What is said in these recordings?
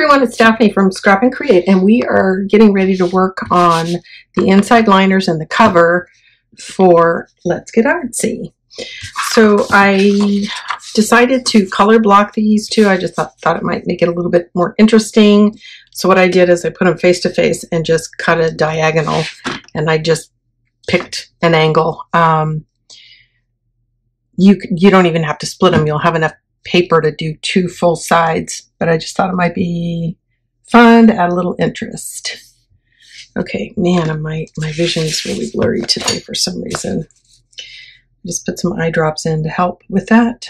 everyone, it's Daphne from Scrap and Create, and we are getting ready to work on the inside liners and the cover for Let's Get Artsy. So I decided to color block these two. I just thought, thought it might make it a little bit more interesting. So what I did is I put them face to face and just cut a diagonal, and I just picked an angle. Um, you you don't even have to split them. You'll have enough paper to do two full sides, but I just thought it might be fun to add a little interest. Okay, man, my, my vision is really blurry today for some reason. Just put some eye drops in to help with that.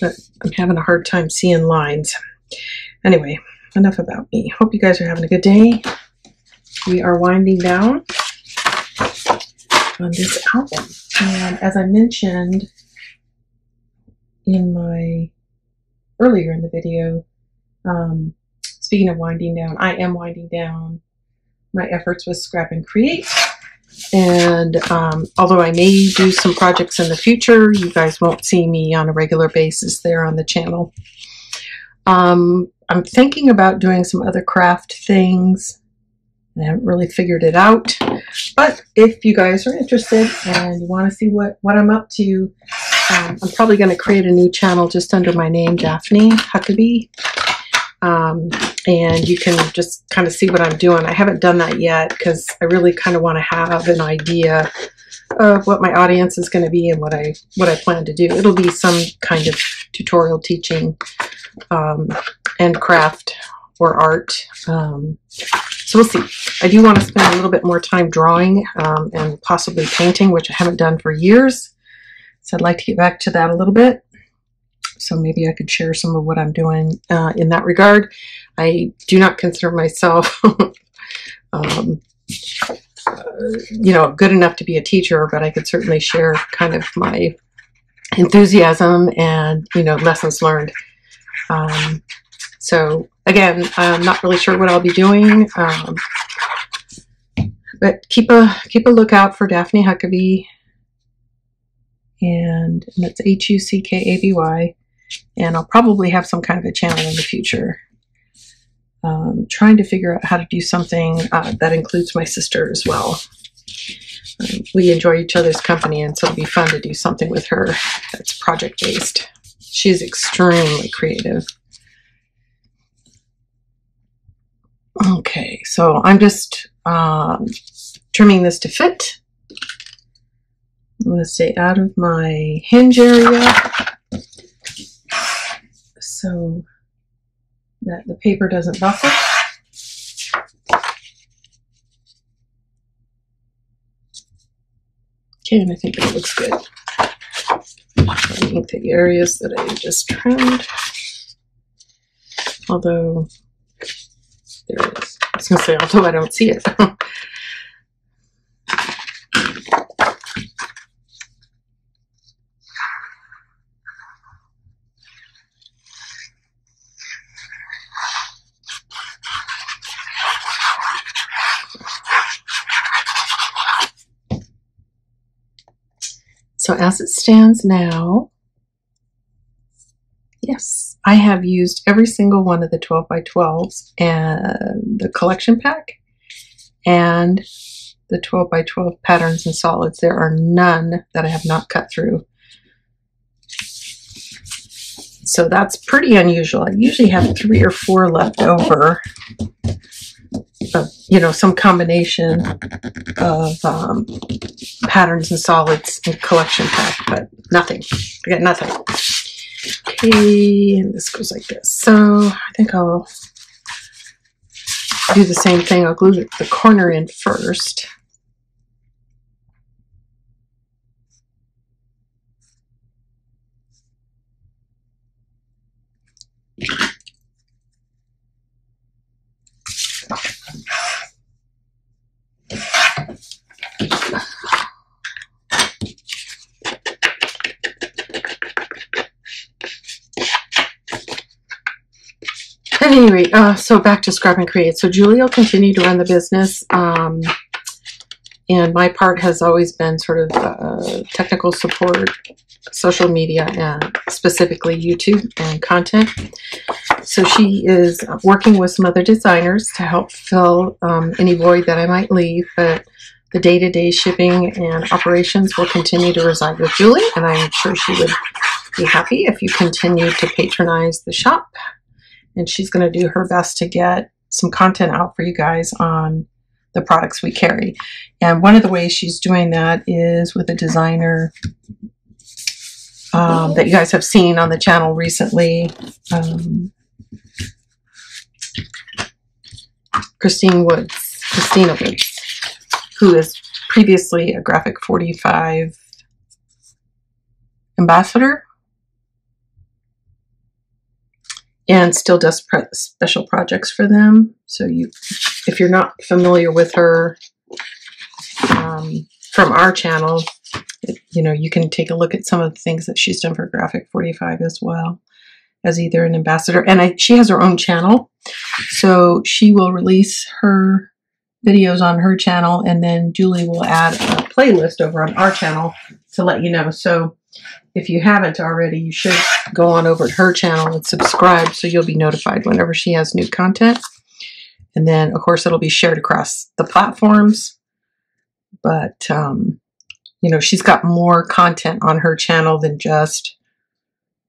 But I'm having a hard time seeing lines. Anyway, enough about me. Hope you guys are having a good day. We are winding down on this album. And as I mentioned, in my earlier in the video, um, speaking of winding down, I am winding down my efforts with Scrap and Create. And um, although I may do some projects in the future, you guys won't see me on a regular basis there on the channel. Um, I'm thinking about doing some other craft things. I haven't really figured it out. But if you guys are interested and you want to see what, what I'm up to, um, I'm probably going to create a new channel just under my name, Daphne Huckaby. Um, and you can just kind of see what I'm doing. I haven't done that yet because I really kind of want to have an idea of what my audience is going to be and what I what I plan to do. It'll be some kind of tutorial teaching um, and craft or art. Um, so we'll see. I do want to spend a little bit more time drawing um, and possibly painting, which I haven't done for years. So I'd like to get back to that a little bit. So maybe I could share some of what I'm doing uh, in that regard. I do not consider myself, um, uh, you know, good enough to be a teacher, but I could certainly share kind of my enthusiasm and, you know, lessons learned. Um, so again, I'm not really sure what I'll be doing. Um, but keep a keep a lookout for Daphne Huckaby and, and that's H-U-C-K-A-B-Y. And I'll probably have some kind of a channel in the future. Um, trying to figure out how to do something uh, that includes my sister as well. Um, we enjoy each other's company, and so it'll be fun to do something with her that's project based. She's extremely creative. Okay, so I'm just um, trimming this to fit. I'm going to stay out of my hinge area so that the paper doesn't buckle. Okay, and I think it looks good. I think the areas that I just trimmed, although there it is. I was going to say, although I don't see it. So as it stands now, yes, I have used every single one of the 12 by 12s and the collection pack and the 12 by 12 patterns and solids. There are none that I have not cut through. So that's pretty unusual. I usually have three or four left over of, you know, some combination of um, patterns and solids and collection pack, but nothing. I got nothing. Okay, and this goes like this. So I think I'll do the same thing. I'll glue the corner in first. At any rate, uh, so back to Scrap and Create. So Julie will continue to run the business. Um, and my part has always been sort of uh, technical support, social media, and specifically YouTube and content. so she is working with some other designers to help fill um, any void that I might leave, but the day-to-day shipping and operations will continue to reside with Julie, and I'm sure she would be happy if you continue to patronize the shop. And she's going to do her best to get some content out for you guys on the products we carry. And one of the ways she's doing that is with a designer um, that you guys have seen on the channel recently. Um, Christine Woods, Christina Woods, who is previously a Graphic 45 ambassador and still does special projects for them. So you, if you're not familiar with her um, from our channel, you know, you can take a look at some of the things that she's done for Graphic 45 as well as either an ambassador. And I, she has her own channel. So she will release her videos on her channel and then Julie will add a playlist over on our channel to let you know. So if you haven't already, you should go on over to her channel and subscribe so you'll be notified whenever she has new content. And then, of course, it'll be shared across the platforms. But um, you know, she's got more content on her channel than just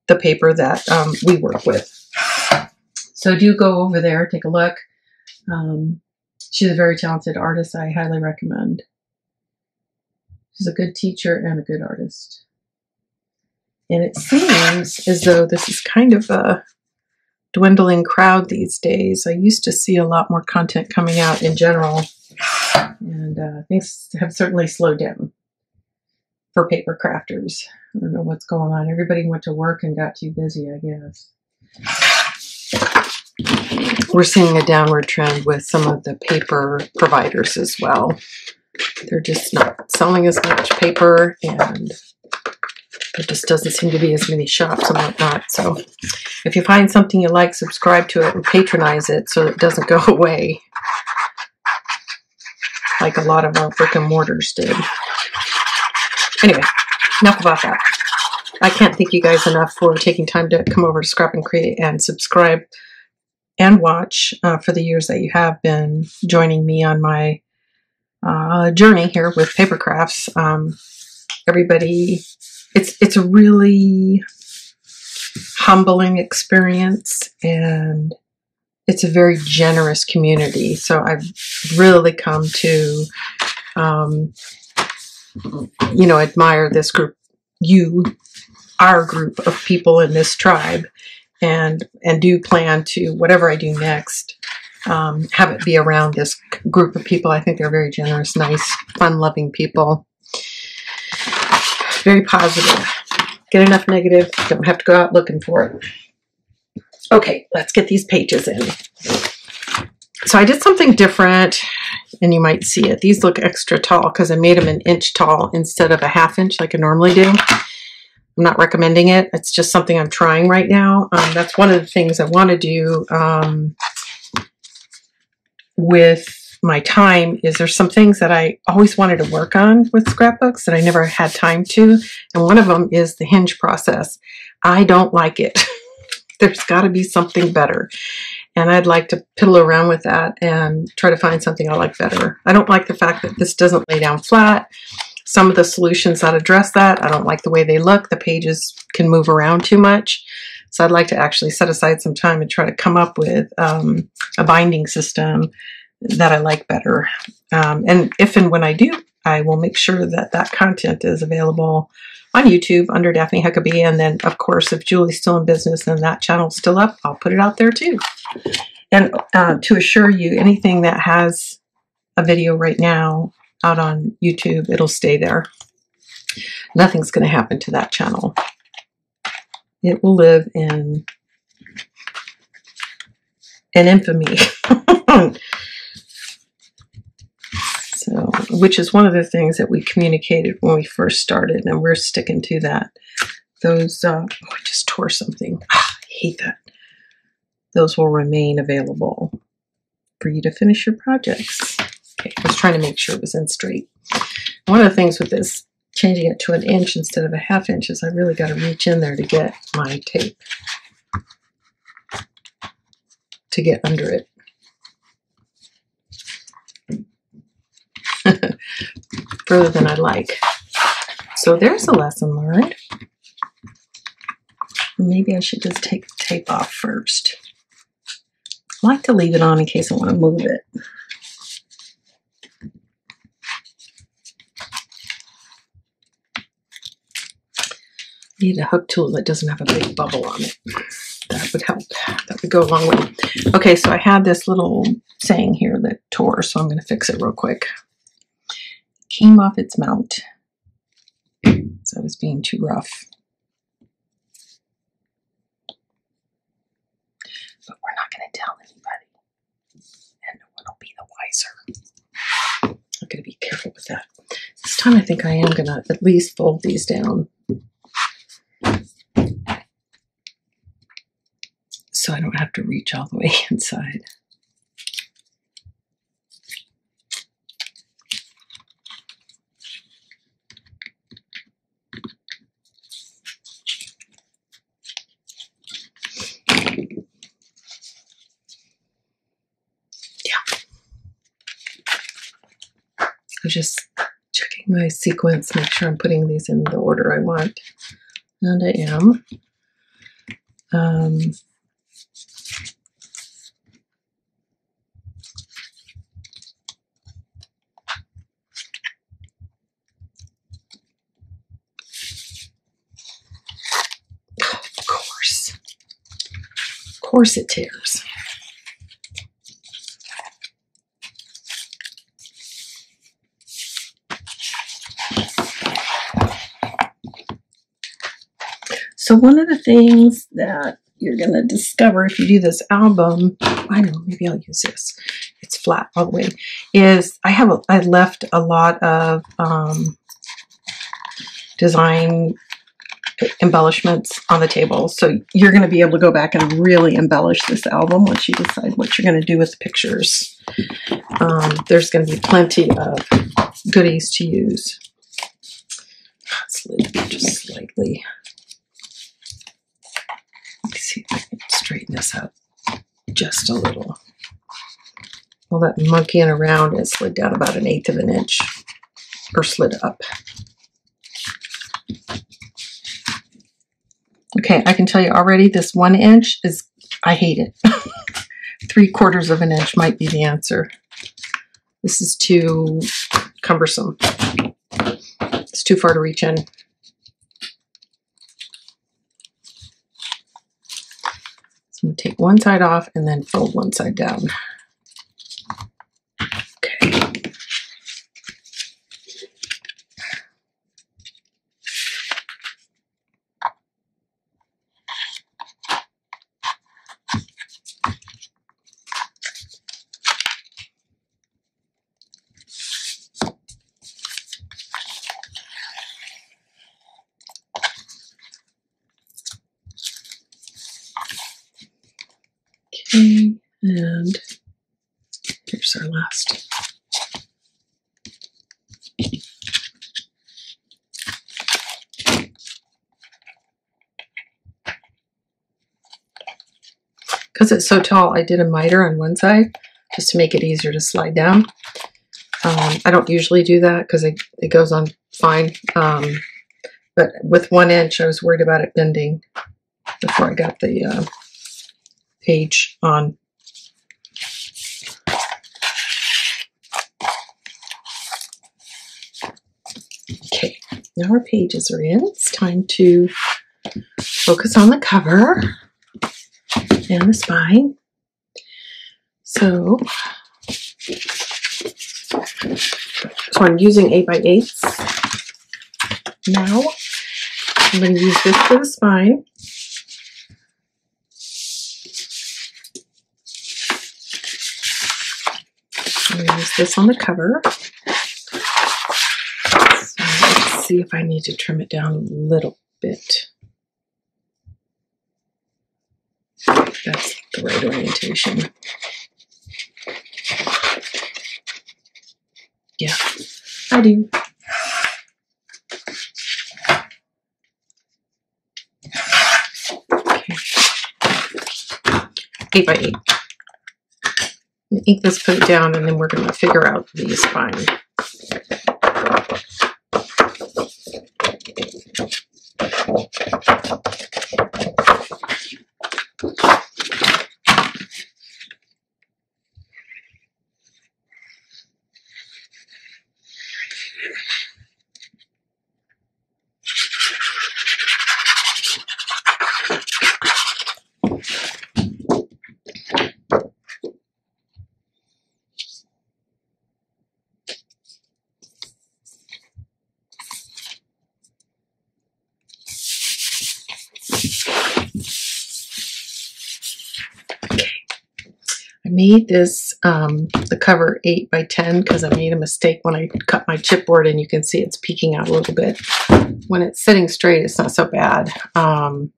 the paper that um, we work with. So do go over there, take a look. Um, she's a very talented artist. I highly recommend. She's a good teacher and a good artist. And it seems as though this is kind of a dwindling crowd these days. I used to see a lot more content coming out in general, and uh, things have certainly slowed down for paper crafters. I don't know what's going on. Everybody went to work and got too busy, I guess. We're seeing a downward trend with some of the paper providers as well. They're just not selling as much paper and there just doesn't seem to be as many shops and whatnot. So if you find something you like, subscribe to it and patronize it so it doesn't go away like a lot of our brick and mortars did. Anyway, enough about that. I can't thank you guys enough for taking time to come over to Scrap and Create and subscribe and watch uh, for the years that you have been joining me on my uh, journey here with paper crafts. Um, everybody, it's it's a really humbling experience and it's a very generous community. So I've really come to um, you know, admire this group, you, our group of people in this tribe, and and do plan to whatever I do next, um, have it be around this group of people. I think they're very generous, nice, fun-loving people. Very positive. Get enough negative, don't have to go out looking for it. Okay, let's get these pages in. So I did something different and you might see it. These look extra tall because I made them an inch tall instead of a half inch like I normally do. I'm not recommending it. It's just something I'm trying right now. Um, that's one of the things I want to do um, with my time is there's some things that I always wanted to work on with scrapbooks that I never had time to. And one of them is the hinge process. I don't like it. there's got to be something better and I'd like to piddle around with that and try to find something I like better. I don't like the fact that this doesn't lay down flat. Some of the solutions that address that, I don't like the way they look. The pages can move around too much. So I'd like to actually set aside some time and try to come up with um, a binding system that I like better. Um, and if and when I do, I will make sure that that content is available on YouTube under Daphne Huckaby. And then, of course, if Julie's still in business and that channel's still up, I'll put it out there too. And uh, to assure you, anything that has a video right now out on YouTube, it'll stay there. Nothing's going to happen to that channel. It will live in in infamy. So, which is one of the things that we communicated when we first started, and we're sticking to that. Those, uh, oh, I just tore something. Ah, I hate that. Those will remain available for you to finish your projects. Okay, I was trying to make sure it was in straight. One of the things with this, changing it to an inch instead of a half inch, is I really got to reach in there to get my tape. to get under it. Further than I'd like. So there's a lesson learned. Maybe I should just take the tape off first. I like to leave it on in case I want to move it. Need a hook tool that doesn't have a big bubble on it. That would help. That would go a long way. Okay, so I had this little saying here that tore, so I'm going to fix it real quick. Came off its mount. So I was being too rough. But we're not going to tell anybody. And no one will be the wiser. I'm going to be careful with that. This time I think I am going to at least fold these down. So I don't have to reach all the way inside. Just checking my sequence, make sure I'm putting these in the order I want. And I am. Um, of course. Of course it tears. So one of the things that you're going to discover if you do this album, I know, maybe I'll use this. It's flat all the way. Is I have a, I left a lot of um, design embellishments on the table. So you're going to be able to go back and really embellish this album once you decide what you're going to do with the pictures. Um, there's going to be plenty of goodies to use. Slid just slightly. Me see if I can straighten this up just a little. All that monkeying around it slid down about an eighth of an inch or slid up. Okay, I can tell you already this one inch is, I hate it. Three quarters of an inch might be the answer. This is too cumbersome. It's too far to reach in. So I'm going to take one side off and then fold one side down. Okay. Okay, and here's our last. Because so tall, I did a miter on one side just to make it easier to slide down. Um, I don't usually do that because it, it goes on fine. Um, but with one inch, I was worried about it bending before I got the uh, page on. Okay, now our pages are in. It's time to focus on the cover and the spine. So, so I'm using 8 by 8s now. I'm going to use this for the spine. I'm going to use this on the cover. So let's see if I need to trim it down a little bit. That's the right orientation. Yeah, I do. Okay. Eight by eight. ink this, put it down, and then we're going to figure out the spine. This, um, the cover 8 by 10 because I made a mistake when I cut my chipboard and you can see it's peeking out a little bit. When it's sitting straight, it's not so bad. Um,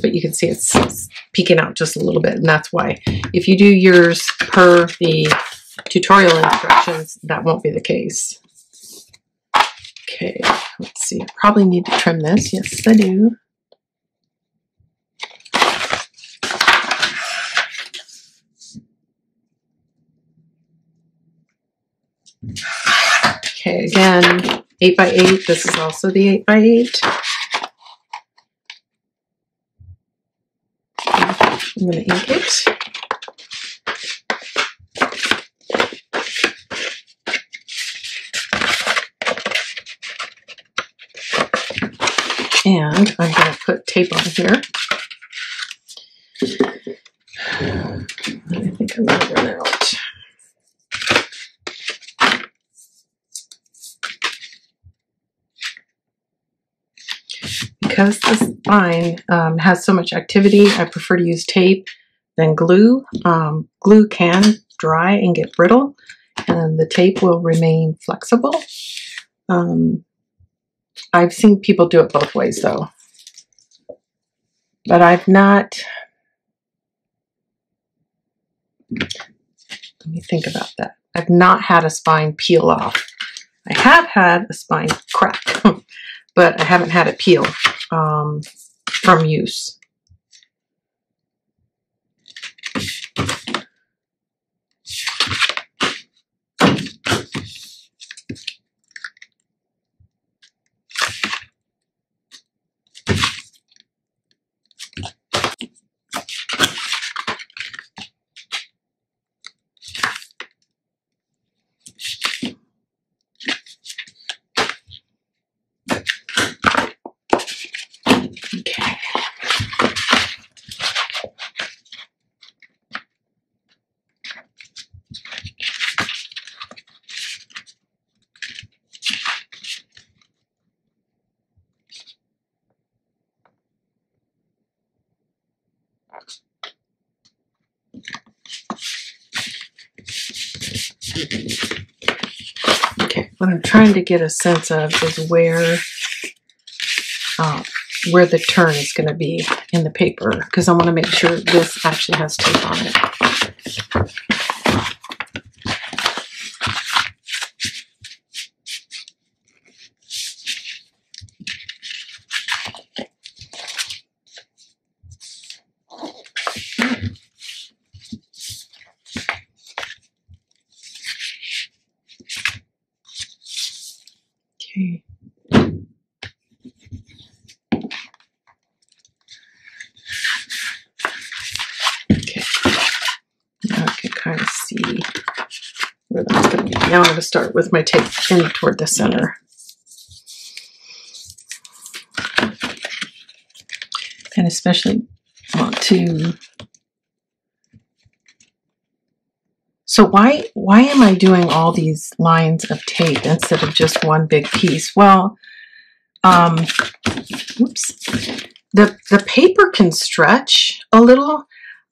but you can see it's, it's peeking out just a little bit and that's why. If you do yours per the tutorial instructions, that won't be the case. Okay, let's see. I probably need to trim this. Yes, I do. Okay, again, 8 by 8 This is also the 8 by 8 I'm going to ink it. And I'm going to put tape on here. I think I'm going to run out. Because this spine um, has so much activity, I prefer to use tape than glue. Um, glue can dry and get brittle, and the tape will remain flexible. Um, I've seen people do it both ways though, but I've not. Let me think about that. I've not had a spine peel off. I have had a spine crack, but I haven't had it peel um, from use. Okay, what I'm trying to get a sense of is where uh, where the turn is going to be in the paper because I want to make sure this actually has tape on it. Now I'm going to start with my tape in toward the center. And especially want to So why why am I doing all these lines of tape instead of just one big piece? Well, um, oops, the the paper can stretch a little,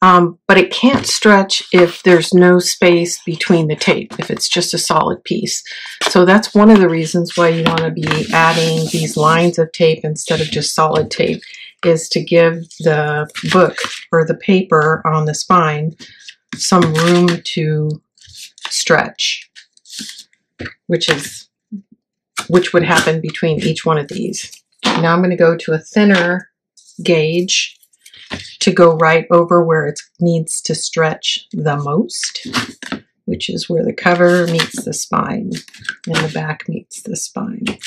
um, but it can't stretch if there's no space between the tape, if it's just a solid piece. So that's one of the reasons why you want to be adding these lines of tape instead of just solid tape, is to give the book or the paper on the spine some room to stretch, which is which would happen between each one of these. Now I'm going to go to a thinner gauge to go right over where it needs to stretch the most, which is where the cover meets the spine and the back meets the spine.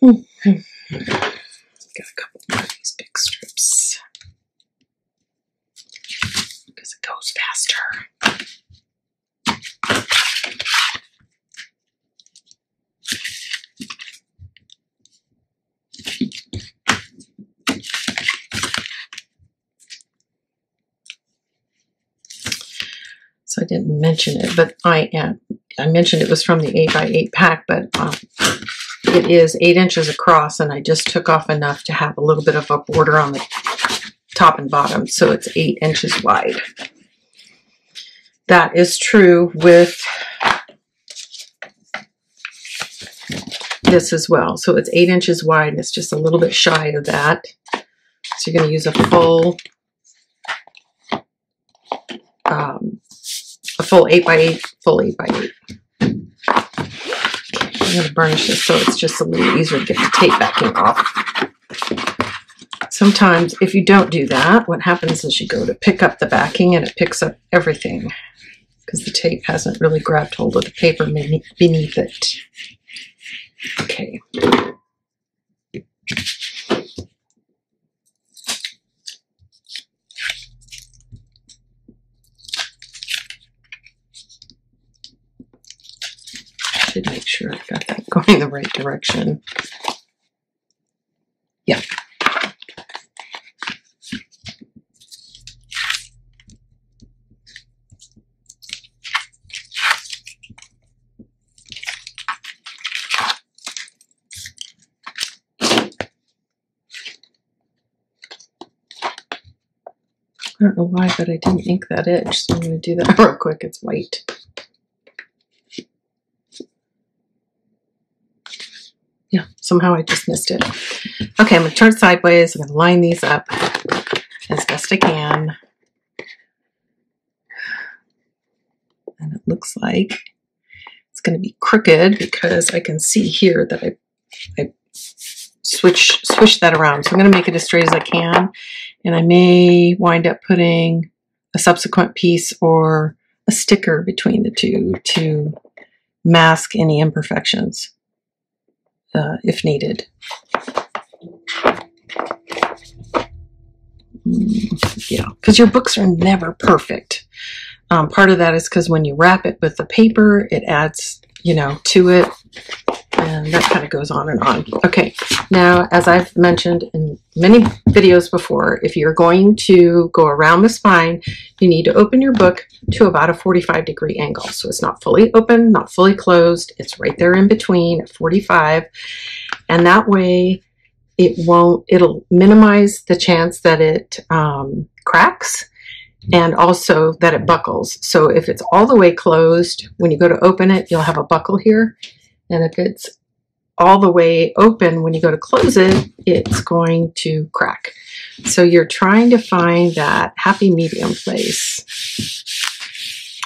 Got a couple more of these big strips because it goes faster. So I didn't mention it, but I am. I mentioned it was from the 8 by 8 pack, but um, it is 8 inches across, and I just took off enough to have a little bit of a border on the top and bottom, so it's 8 inches wide. That is true with this as well. So it's 8 inches wide, and it's just a little bit shy of that. So you're going to use a full um, full 8 by 8 full 8 by 8 I'm going to burnish this so it's just a little easier to get the tape backing off. Sometimes if you don't do that, what happens is you go to pick up the backing and it picks up everything because the tape hasn't really grabbed hold of the paper beneath it. Okay. Make sure I've got that going the right direction. Yeah. I don't know why, but I didn't ink that edge, so I'm going to do that real quick. It's white. yeah, somehow I just missed it. Okay, I'm going to turn sideways. I'm going to line these up as best I can. And it looks like it's going to be crooked because I can see here that I, I switch switch that around. So I'm going to make it as straight as I can. And I may wind up putting a subsequent piece or a sticker between the two to mask any imperfections uh, if needed. Mm, yeah, because your books are never perfect. Um, part of that is because when you wrap it with the paper, it adds, you know, to it and that kind of goes on and on. Okay, now as I've mentioned in many videos before, if you're going to go around the spine, you need to open your book to about a 45 degree angle. So it's not fully open, not fully closed. It's right there in between at 45. And that way it won't, it'll minimize the chance that it um, cracks and also that it buckles. So if it's all the way closed, when you go to open it, you'll have a buckle here. And if it's all the way open, when you go to close it, it's going to crack. So you're trying to find that happy medium place.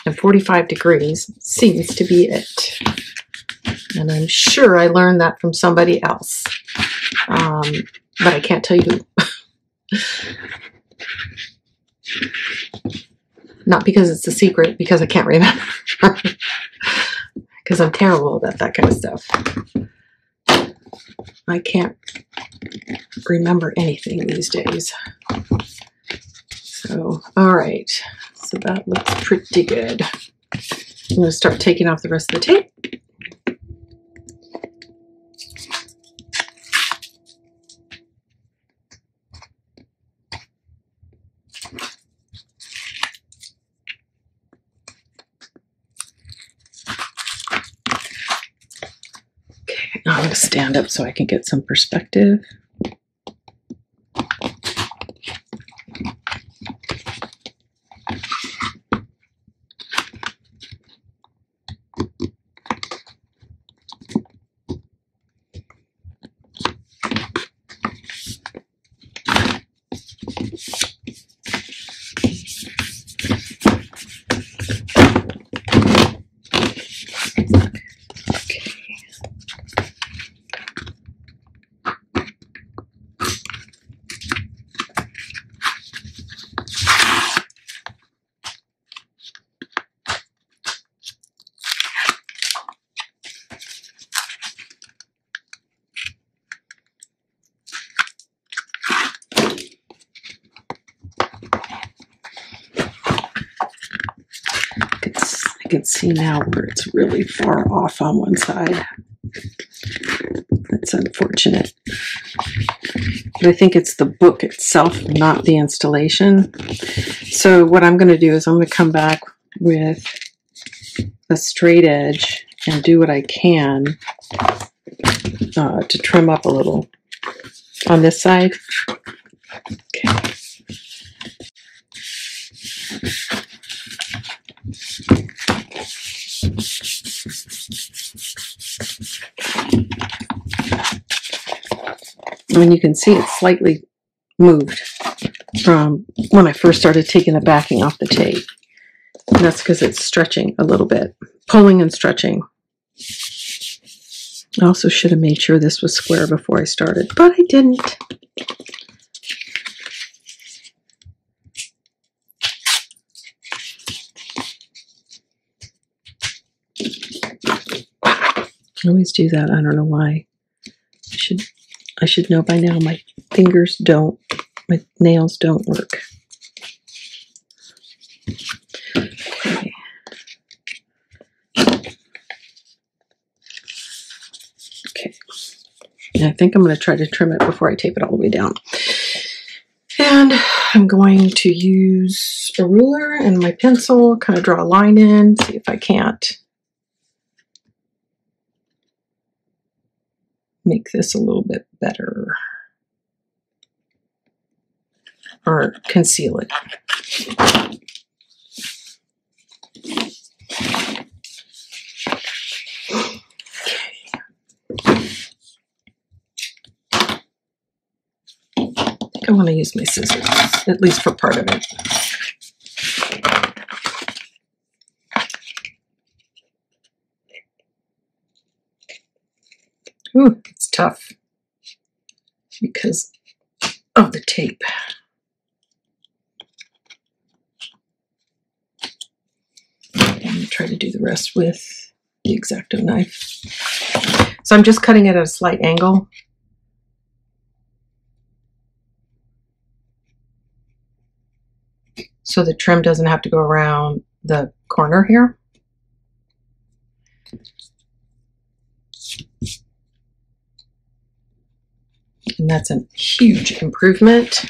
And 45 degrees seems to be it. And I'm sure I learned that from somebody else. Um, but I can't tell you. Not because it's a secret, because I can't remember. because I'm terrible about that kind of stuff. I can't remember anything these days. So, all right. So that looks pretty good. I'm going to start taking off the rest of the tape. I'm going to stand up so I can get some perspective. See now where it's really far off on one side. That's unfortunate. But I think it's the book itself, not the installation. So what I'm going to do is I'm going to come back with a straight edge and do what I can uh, to trim up a little on this side. Okay. Mean, you can see it's slightly moved from when I first started taking the backing off the tape. And that's because it's stretching a little bit, pulling and stretching. I also should have made sure this was square before I started, but I didn't. I always do that. I don't know why. I should I should know by now my fingers don't, my nails don't work. Okay. Okay. And I think I'm going to try to trim it before I tape it all the way down. And I'm going to use a ruler and my pencil, kind of draw a line in, see if I can't make this a little bit better or conceal it. I want to use my scissors, at least for part of it. Ooh, it's tough because of the tape. I'm going to try to do the rest with the X-Acto knife. So I'm just cutting it at a slight angle. So the trim doesn't have to go around the corner here. And that's a huge improvement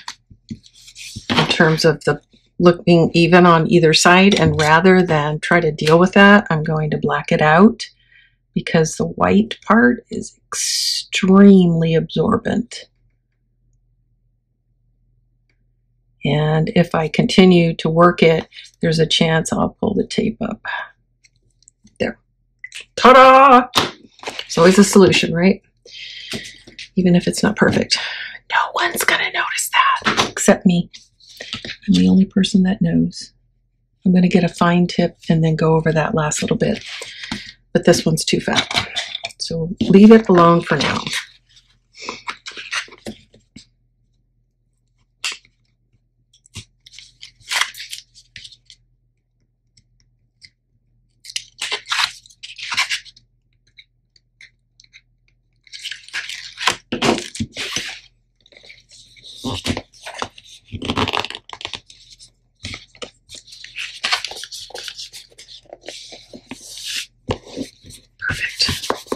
in terms of the looking even on either side. And rather than try to deal with that, I'm going to black it out because the white part is extremely absorbent. And if I continue to work it, there's a chance I'll pull the tape up. There. Ta-da! It's always a solution, right? Even if it's not perfect. No one's going to notice that except me. I'm the only person that knows. I'm going to get a fine tip and then go over that last little bit. But this one's too fat. So leave it alone for now.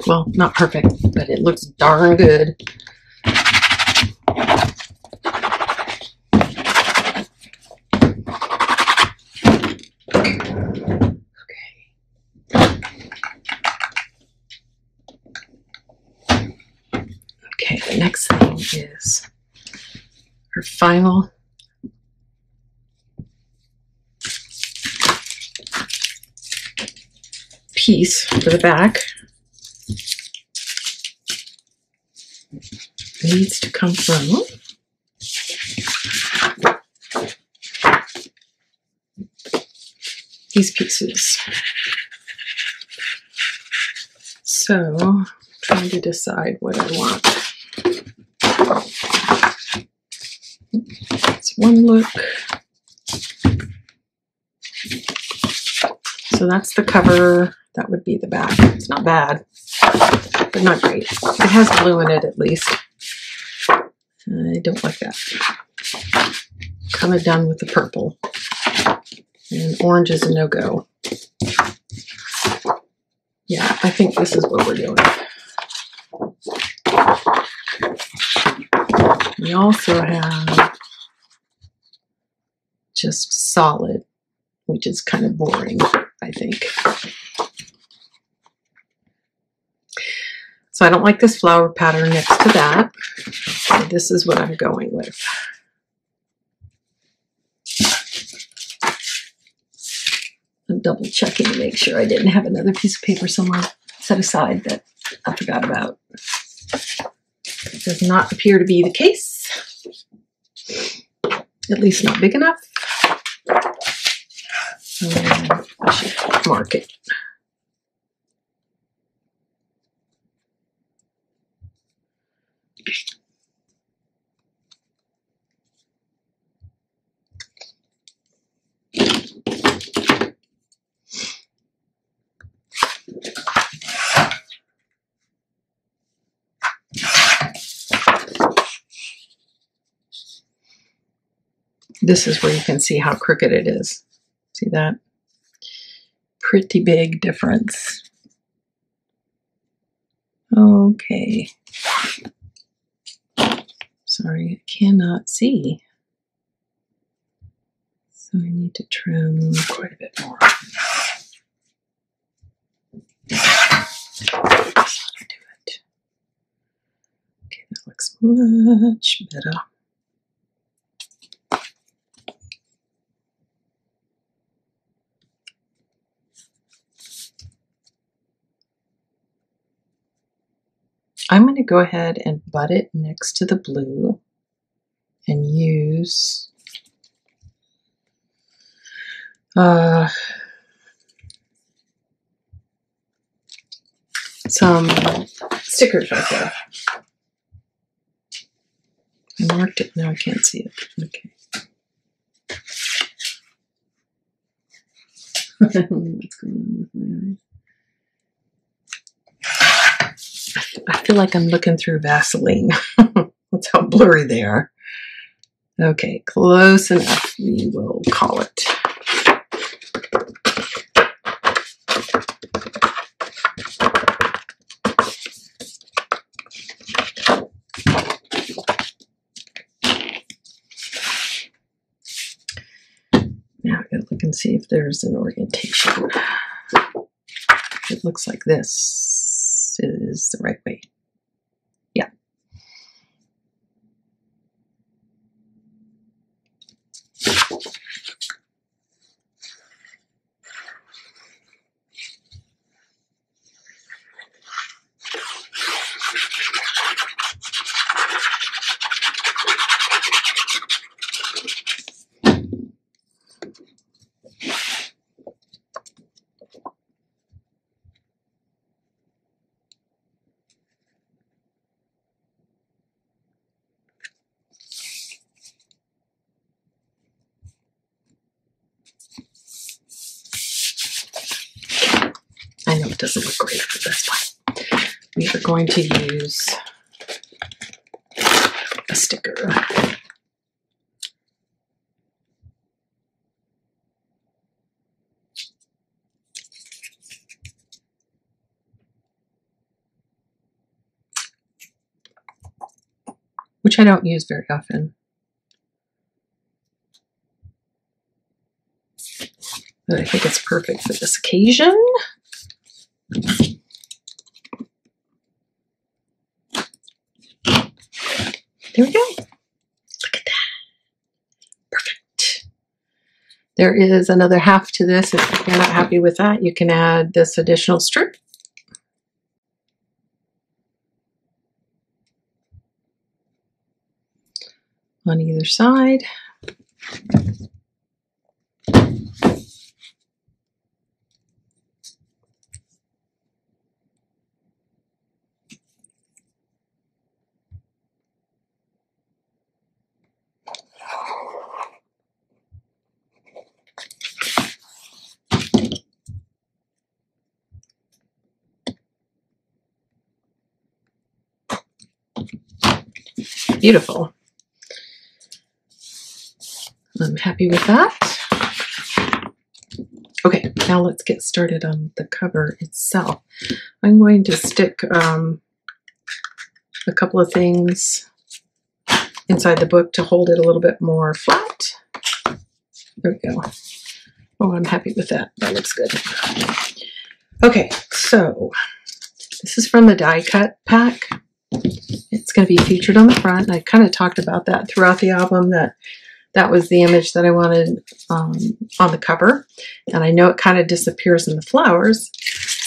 Well, not perfect, but it looks darn good. Okay, the next thing is our final piece for the back. Needs to come from these pieces. So, trying to decide what I want. It's one look. So that's the cover. That would be the back. It's not bad, but not great. It has blue in it at least. I don't like that. Kind of done with the purple. And orange is a no-go. Yeah, I think this is what we're doing. We also have just solid, which is kind of boring, I think. So I don't like this flower pattern next to that. So this is what I'm going with. I'm double checking to make sure I didn't have another piece of paper somewhere set aside that I forgot about. It does not appear to be the case. At least not big enough. Um, I should mark it. This is where you can see how crooked it is. See that? Pretty big difference. Okay. Sorry, I cannot see. So I need to trim quite a bit more. Do it. Okay, that looks much better. I'm going to go ahead and butt it next to the blue and use uh, some stickers right there. I marked it, now I can't see it. Okay. What's going on with my eyes. I feel like I'm looking through Vaseline. That's how blurry they are. Okay, close enough, we will call it. Now I gotta look and see if there's an orientation. It looks like this is the right way. Yeah. I know it doesn't look great, but that's fine. We are going to use a sticker. Which I don't use very often. But I think it's perfect for this occasion. There we go. Look at that. Perfect. There is another half to this. If you're not happy with that, you can add this additional strip. On either side. Beautiful. I'm happy with that. Okay, now let's get started on the cover itself. I'm going to stick um, a couple of things inside the book to hold it a little bit more flat. There we go. Oh, I'm happy with that. That looks good. Okay, so this is from the die cut pack. It's going to be featured on the front. And I kind of talked about that throughout the album that that was the image that I wanted um, on the cover. And I know it kind of disappears in the flowers.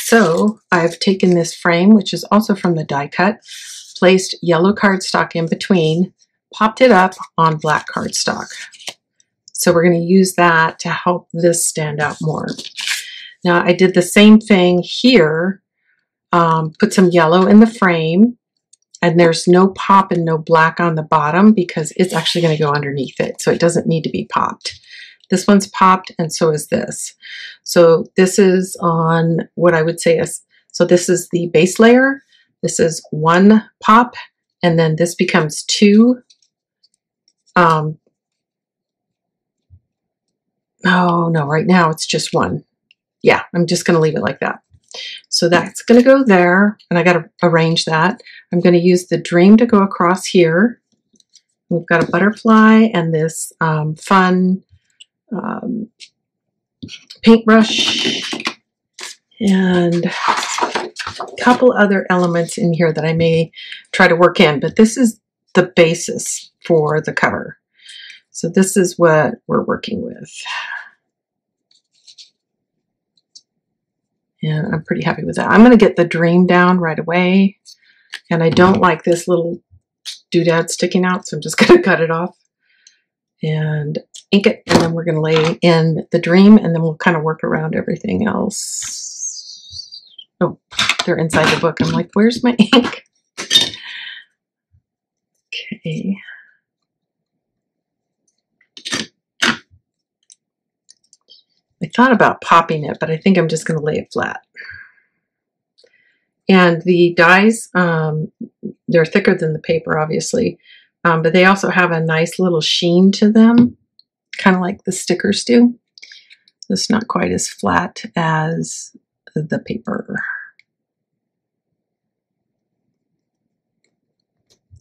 So I've taken this frame, which is also from the die cut, placed yellow cardstock in between, popped it up on black cardstock. So we're going to use that to help this stand out more. Now I did the same thing here, um, put some yellow in the frame, and there's no pop and no black on the bottom because it's actually going to go underneath it. So it doesn't need to be popped. This one's popped and so is this. So this is on what I would say is, so this is the base layer. This is one pop and then this becomes two. Um, oh no, right now it's just one. Yeah, I'm just going to leave it like that. So that's going to go there, and I got to arrange that. I'm going to use the dream to go across here. We've got a butterfly and this um, fun um, paintbrush and a couple other elements in here that I may try to work in, but this is the basis for the cover. So this is what we're working with. And I'm pretty happy with that. I'm going to get the dream down right away. And I don't like this little doodad sticking out, so I'm just going to cut it off and ink it. And then we're going to lay in the dream, and then we'll kind of work around everything else. Oh, they're inside the book. I'm like, where's my ink? Okay. I thought about popping it, but I think I'm just going to lay it flat. And the dies, um, they're thicker than the paper, obviously, um, but they also have a nice little sheen to them, kind of like the stickers do. It's not quite as flat as the paper.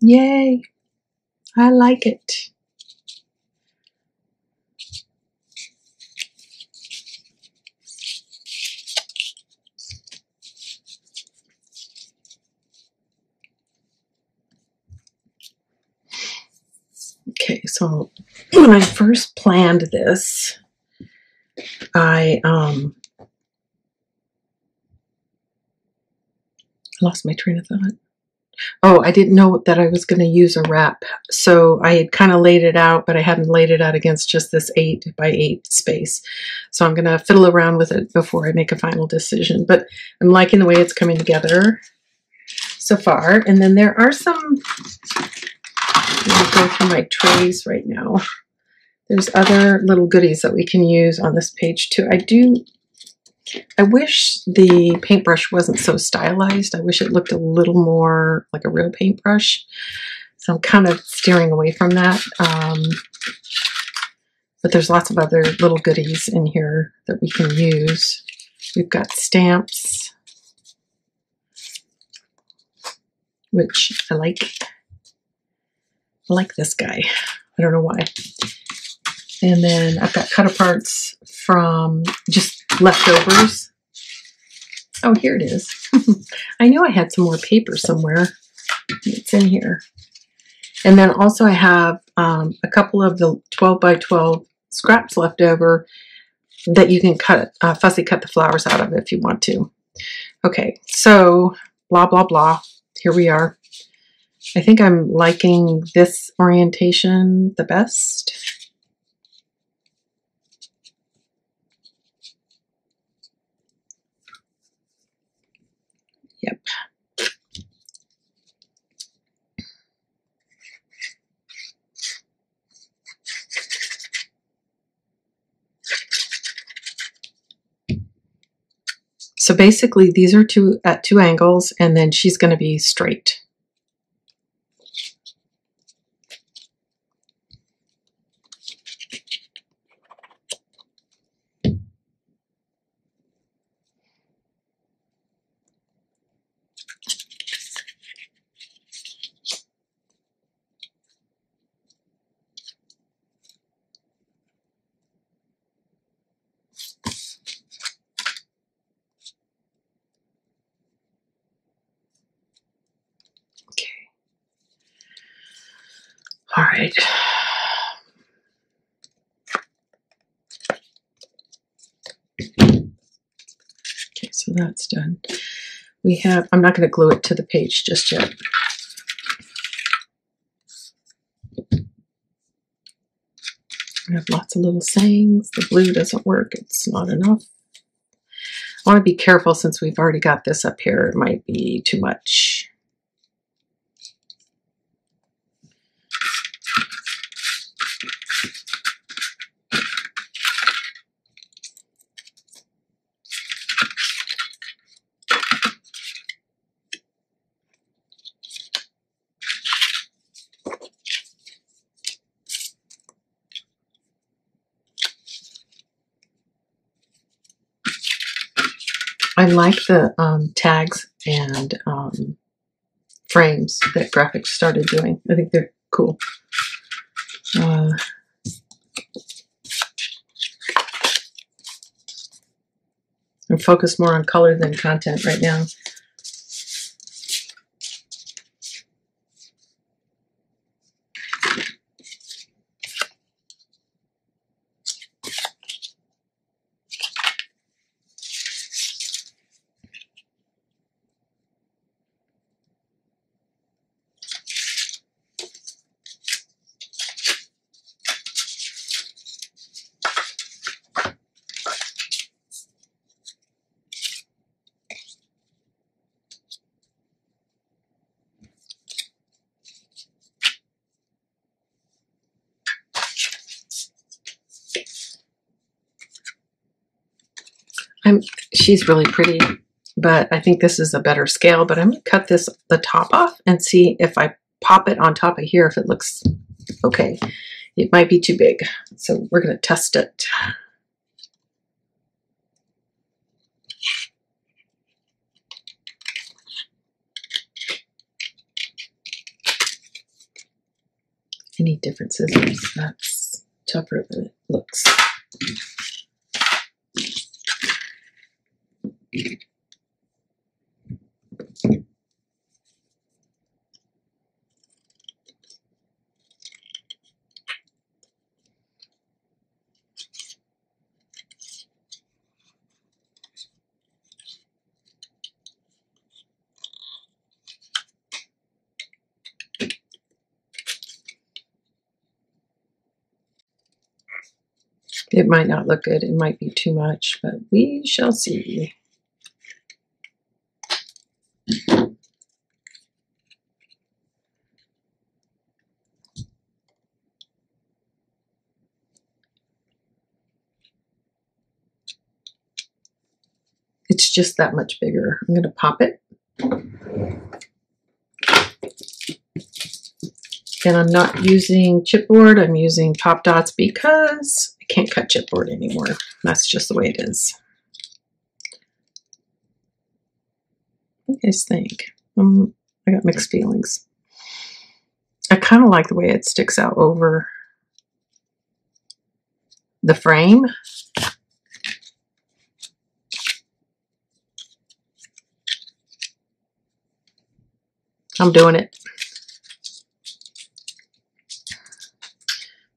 Yay! I like it. Okay, so when I first planned this, I um, lost my train of thought. Oh, I didn't know that I was going to use a wrap. So I had kind of laid it out, but I hadn't laid it out against just this 8 by 8 space. So I'm going to fiddle around with it before I make a final decision. But I'm liking the way it's coming together so far. And then there are some Going through my trays right now. There's other little goodies that we can use on this page too. I do, I wish the paintbrush wasn't so stylized. I wish it looked a little more like a real paintbrush. So I'm kind of steering away from that. Um, but there's lots of other little goodies in here that we can use. We've got stamps, which I like. Like this guy. I don't know why. And then I've got cut aparts from just leftovers. Oh, here it is. I knew I had some more paper somewhere. It's in here. And then also I have um, a couple of the 12 by 12 scraps left over that you can cut, uh, fussy cut the flowers out of if you want to. Okay, so blah, blah, blah. Here we are. I think I'm liking this orientation the best. Yep. So basically these are two at two angles and then she's going to be straight. All right. Okay, so that's done. We have, I'm not going to glue it to the page just yet. I have lots of little sayings. The blue doesn't work. It's not enough. I want to be careful since we've already got this up here. It might be too much. I like the um, tags and um, frames that graphics started doing. I think they're cool. Uh, I'm focused more on color than content right now. I'm she's really pretty, but I think this is a better scale. But I'm gonna cut this the top off and see if I pop it on top of here if it looks okay. It might be too big, so we're gonna test it. Any differences? That's tougher than it looks. It might not look good. It might be too much, but we shall see. It's just that much bigger. I'm going to pop it. And I'm not using chipboard. I'm using Pop Dots because I can't cut chipboard anymore. That's just the way it is. What do you guys think? Um, I got mixed feelings. I kind of like the way it sticks out over the frame. I'm doing it.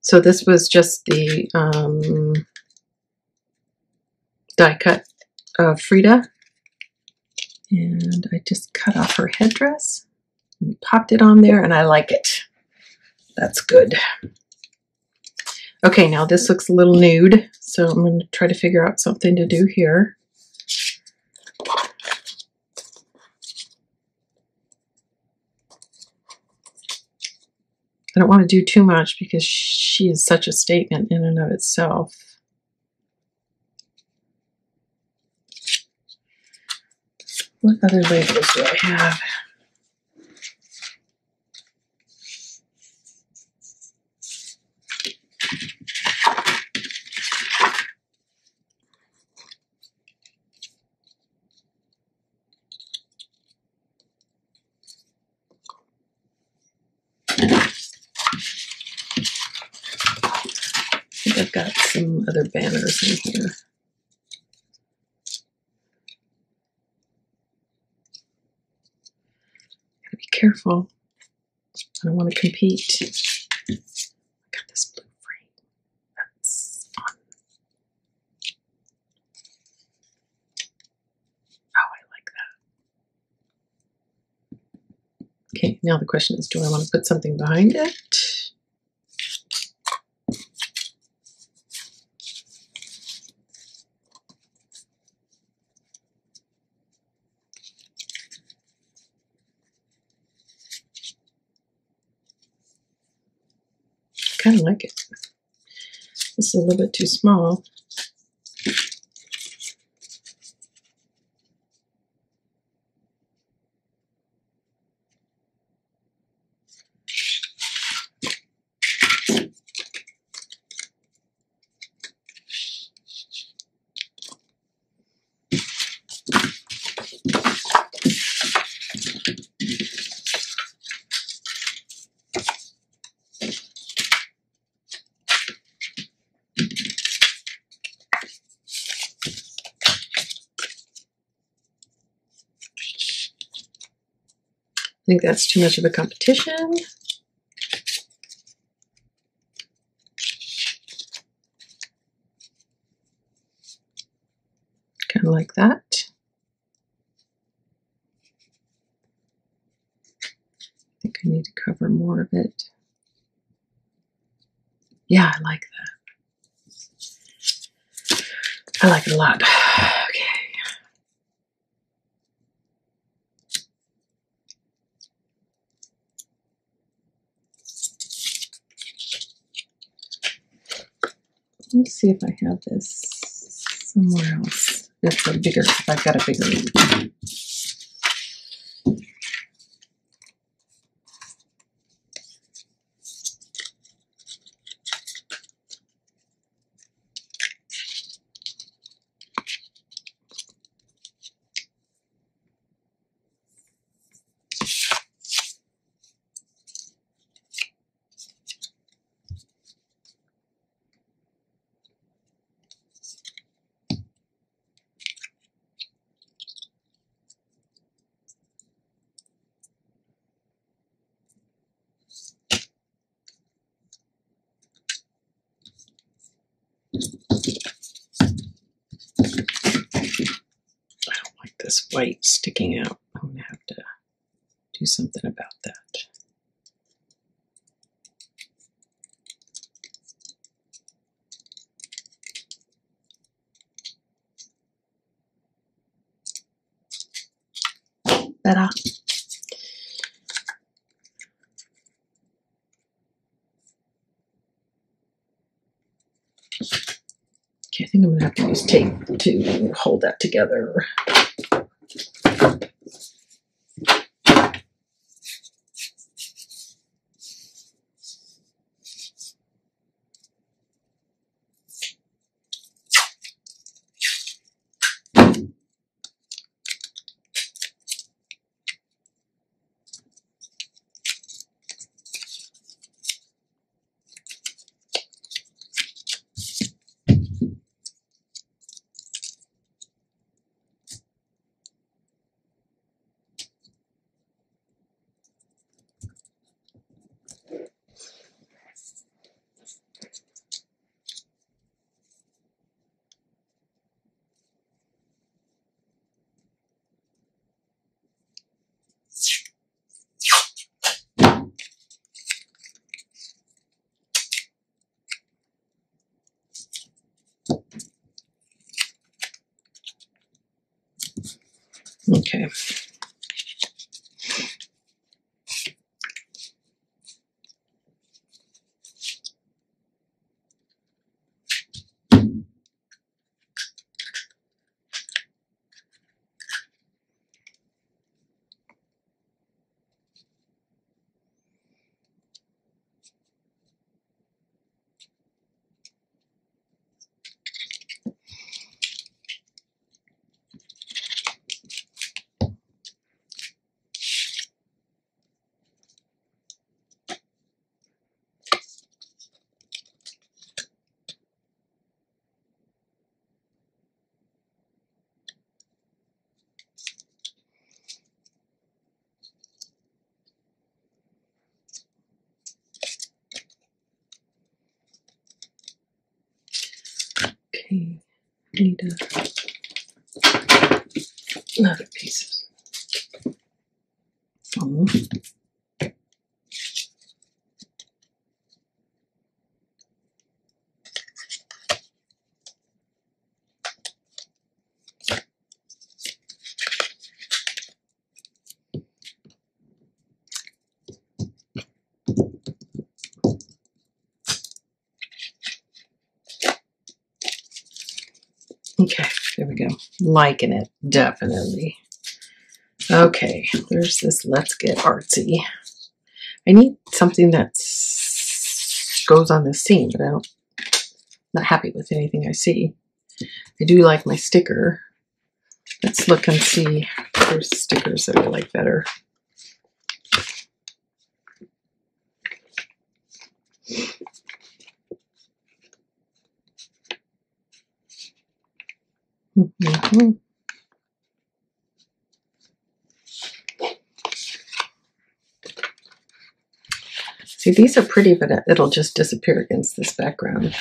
So this was just the um, die cut of Frida. And I just cut off her headdress. We popped it on there and I like it. That's good. Okay, now this looks a little nude, so I'm going to try to figure out something to do here. Don't want to do too much because she is such a statement in and of itself. What other labels do I have? I think I've got some other banners in here. Be careful. I don't want to compete. I got this blue frame. That's on. Oh, I like that. Okay, now the question is do I want to put something behind it? kind of like it. This is a little bit too small. That's too much of a competition. Kind of like that. I think I need to cover more of it. Yeah, I like that. I like it a lot. Okay. Let's see if I have this somewhere else. It's a bigger, I've got a bigger. I don't like this white sticking out. I'm gonna have to do something about that. Better. Okay, I think I'm gonna have to use tape to hold that together. Need another piece of foam. Okay, there we go. Liking it, definitely. Okay, there's this Let's Get Artsy. I need something that goes on the seam, but I don't, not happy with anything I see. I do like my sticker. Let's look and see if there's stickers that I like better. See, these are pretty, but it'll just disappear against this background.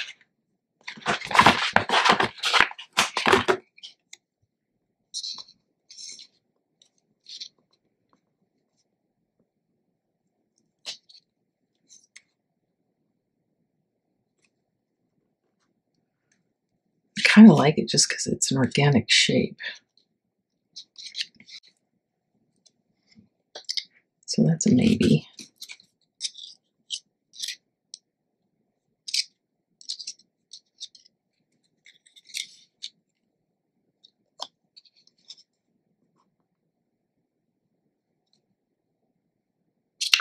I kind of like it just because it's an organic shape. So that's a maybe.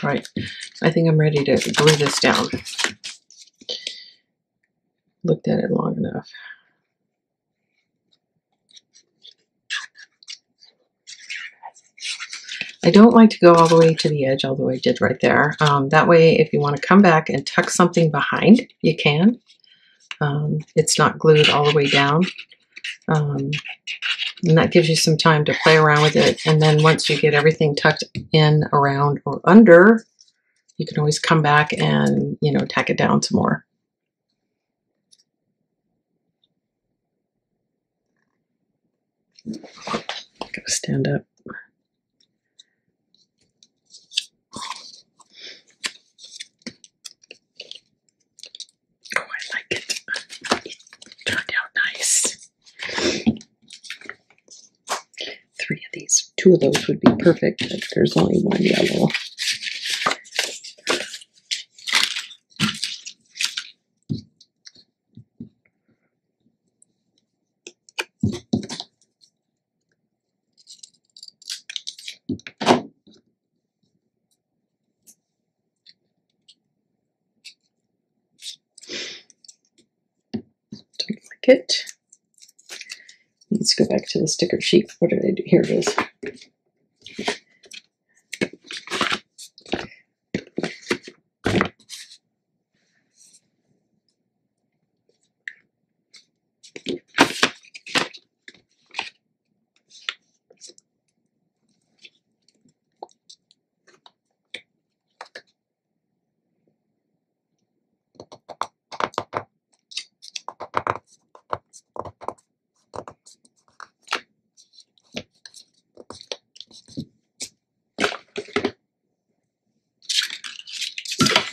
All right, I think I'm ready to glue this down. Looked at it long enough. I don't like to go all the way to the edge, although I did right there. Um, that way, if you want to come back and tuck something behind, you can. Um, it's not glued all the way down. Um, and that gives you some time to play around with it. And then once you get everything tucked in, around, or under, you can always come back and, you know, tack it down some more. Gotta stand up. Oh, I like it. It turned out nice. Three of these, two of those would be perfect, but there's only one yellow. Don't like it. Let's go back to the sticker sheet. What did I do? Here it is.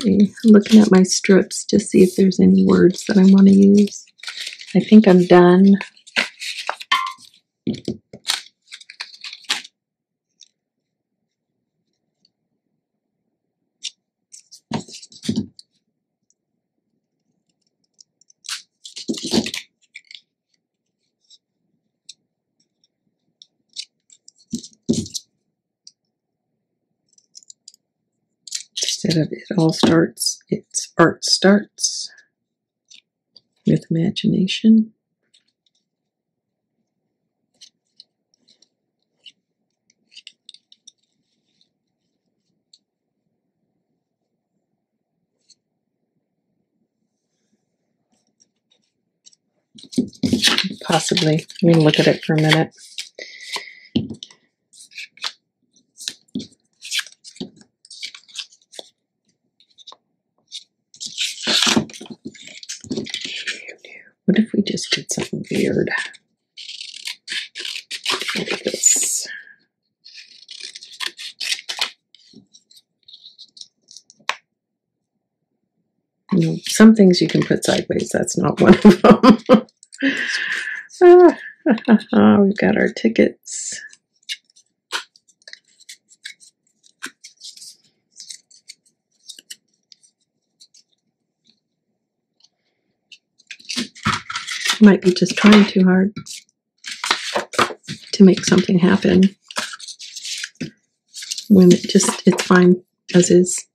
Okay, I'm looking at my strips to see if there's any words that I want to use. I think I'm done. It, all starts, its art starts with imagination. Possibly. Going to look at it for a minute. What if we just did weird? Like this. You know, some things you can put sideways. That's not one of them. ah, we've got our tickets. Might be just trying too hard to make something happen when it just it's fine as is.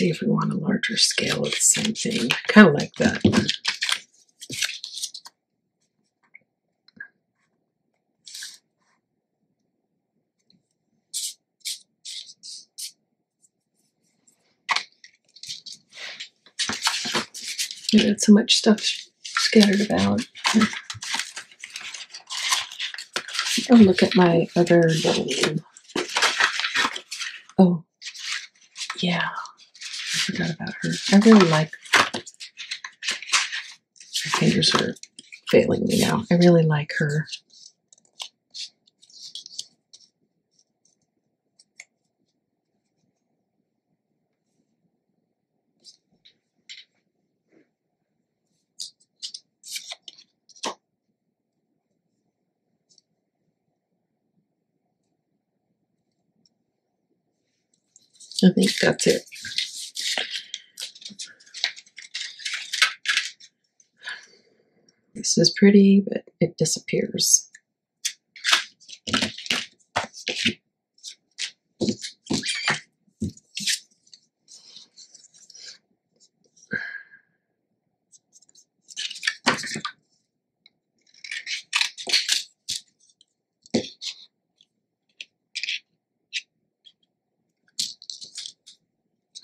See if we want a larger scale of the same thing. Kind of like that. We got so much stuff scattered about. Oh, look at my other little Oh, yeah. Forgot about her. I really like. My fingers are failing me now. I really like her. I think that's it. This is pretty, but it disappears.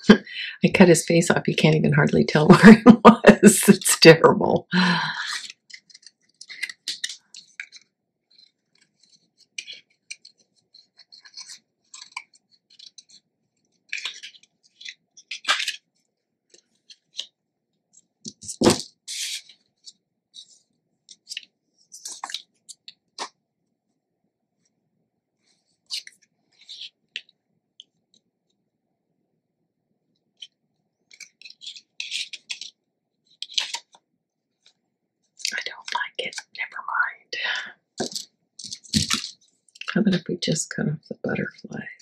I cut his face off. You can't even hardly tell where he was. It's terrible. About if we just cut off the butterflies?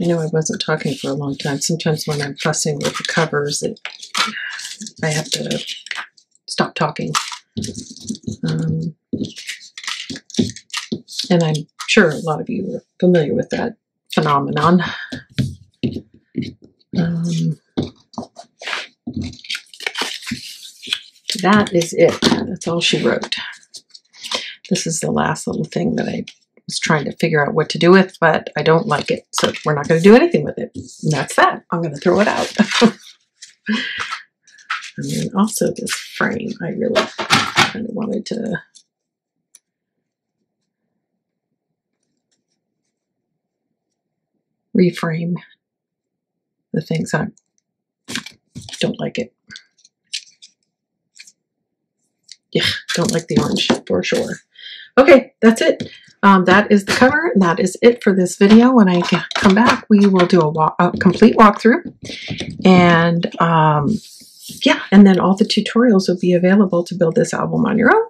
I know I wasn't talking for a long time. Sometimes when I'm fussing with the covers, it, I have to stop talking. Um, and I'm sure a lot of you are familiar with that phenomenon. Um, that is it. That's all she wrote. This is the last little thing that I was trying to figure out what to do with, but I don't like it. So we're not going to do anything with it. And that's that. I'm going to throw it out. And then also this frame, I really kind of wanted to reframe the things I don't like it. Yeah, don't like the orange for sure. Okay, that's it. Um, that is the cover. That is it for this video. When I come back, we will do a, walk, a complete walkthrough. And um, yeah, and then all the tutorials will be available to build this album on your own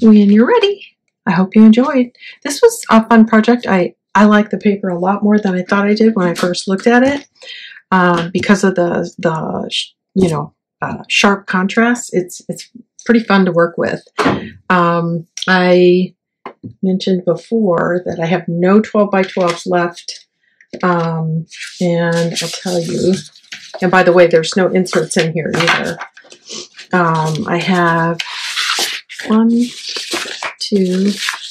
when you're ready. I hope you enjoyed. This was a fun project. I, I like the paper a lot more than I thought I did when I first looked at it um, because of the, the you know, uh, sharp contrast. It's, it's pretty fun to work with. Um, I mentioned before that I have no 12 by 12s left. Um, and I'll tell you, and by the way, there's no inserts in here either. Um, I have one, two,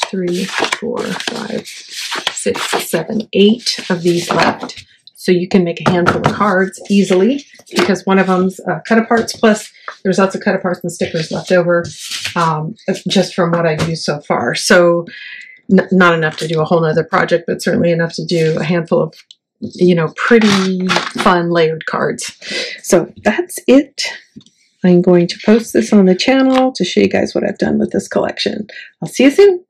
three, four, five, six, seven, eight of these left. So you can make a handful of cards easily because one of them's uh, cut aparts plus there's lots of cut aparts and stickers left over um, just from what I've used so far. So not enough to do a whole nother project, but certainly enough to do a handful of, you know, pretty fun layered cards. So that's it. I'm going to post this on the channel to show you guys what I've done with this collection. I'll see you soon.